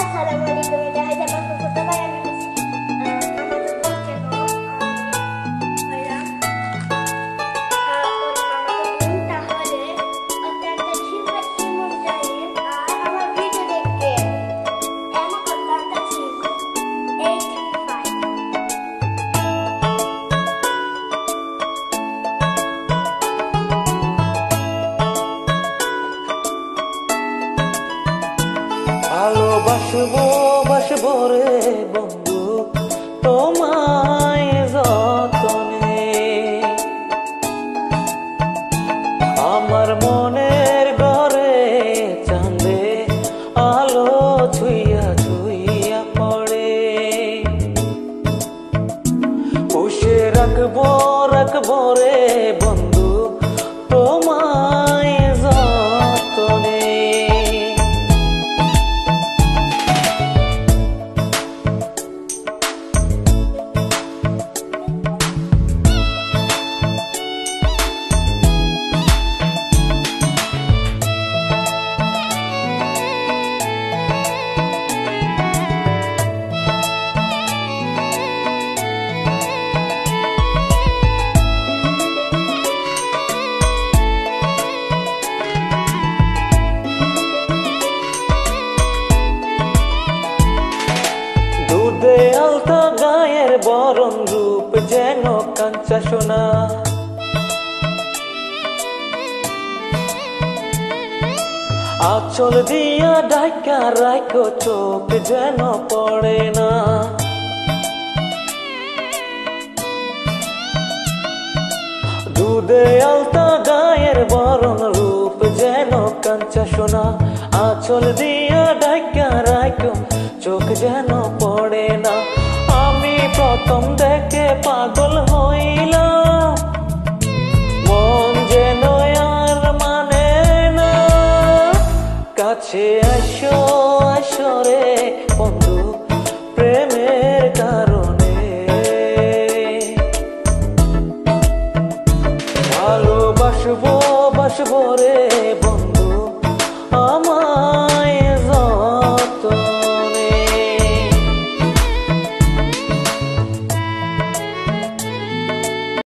朝の森組でおはようます。ভালোবাসবো বাসবো রে বন্ধু, তোমায় যতনে। আমার মনের ঘরে চাঁদে আলো ছুইয়া ছুইয়া পড়ে। পুষে রাখব আলতা গায়ের বরণ রূপ যেন কাঞ্চা সোনা। আচল দিয়া ডাইকা রাখো চোখ যেন পড়ে না। দুধে আলতা গায়ের বরণ রূপ যেন কাঞ্চা সোনা। আচল দিয়া ডাইকা রাখো চোখ যেন কাছে আসো আসো রে বন্ধু প্রেমের কার